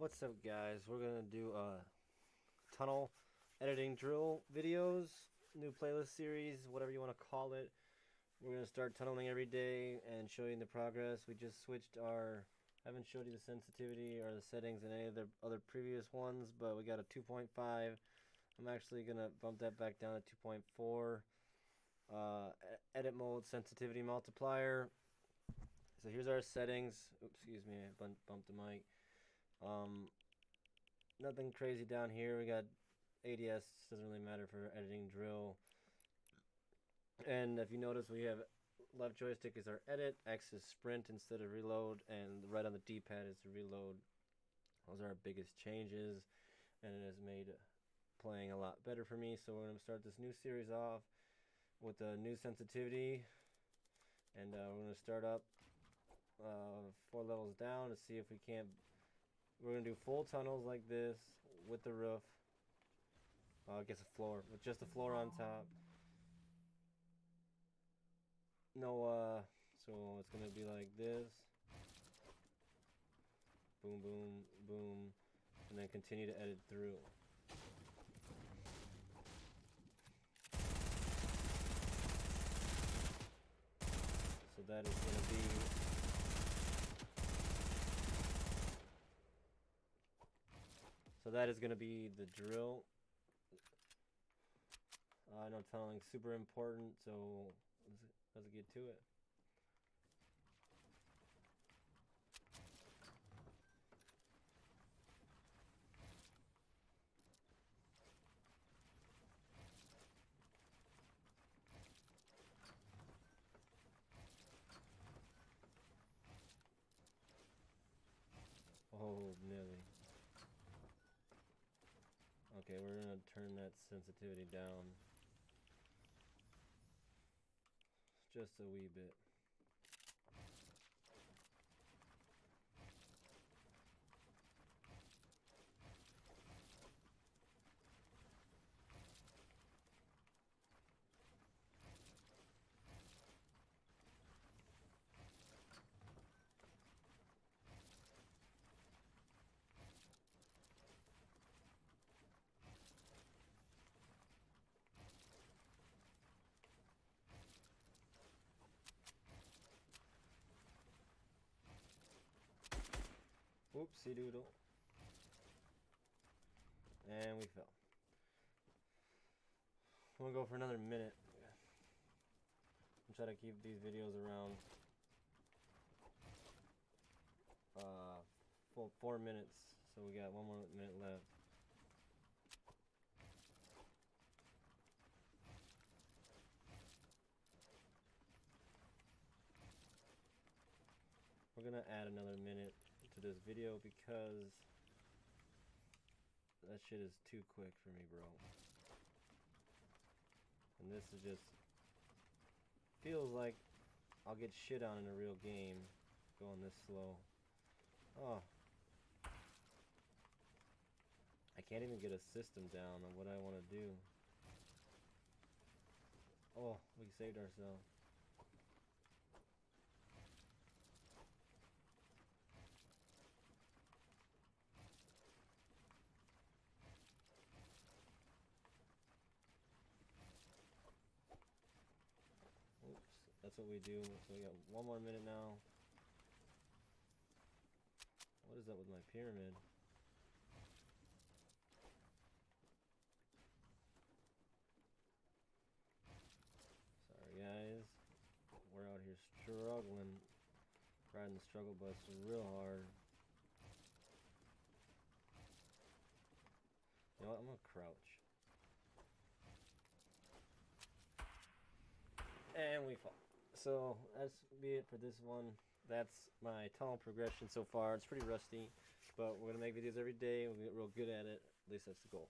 What's up guys? We're gonna do a tunnel editing drill videos, new playlist series, whatever you want to call it. We're gonna start tunneling every day and show you the progress. We just switched our I haven't showed you the sensitivity or the settings in any of the other previous ones, but we got a 2.5. I'm actually gonna bump that back down to 2.4. Uh, edit mode sensitivity multiplier. So here's our settings. Oops, excuse me, I bumped the mic. Um, nothing crazy down here. We got ADS, doesn't really matter for editing drill. And if you notice, we have left joystick is our edit, X is sprint instead of reload, and right on the D-pad is reload. Those are our biggest changes, and it has made playing a lot better for me. So we're going to start this new series off with a new sensitivity, and uh, we're going to start up uh, four levels down to see if we can't we're to do full tunnels like this with the roof. Uh, I guess a floor, with just the floor on top. No, uh, so it's to be like this. Boom, boom, boom. And then continue to edit through. So that is to be So that is going to be the drill. Uh, know tunneling super important, so let's, let's get to it. Oh, nearly. Okay, we're gonna turn that sensitivity down just a wee bit. Whoopsie doodle. And we fell. We'll go for another minute. I'm trying to keep these videos around uh, four minutes. So we got one more minute left. We're gonna add another minute this video because that shit is too quick for me, bro. And this is just feels like I'll get shit on in a real game going this slow. Oh. I can't even get a system down on what I want to do. Oh, we saved ourselves. Oops, that's what we do. So we got one more minute now. What is that with my pyramid? Sorry guys. We're out here struggling. Riding the struggle bus real hard. You know what? I'm gonna crouch. And we fall. So that's be it for this one. That's my tunnel progression so far. It's pretty rusty, but we're gonna make videos every day. Gonna get real good at it. At least that's the goal.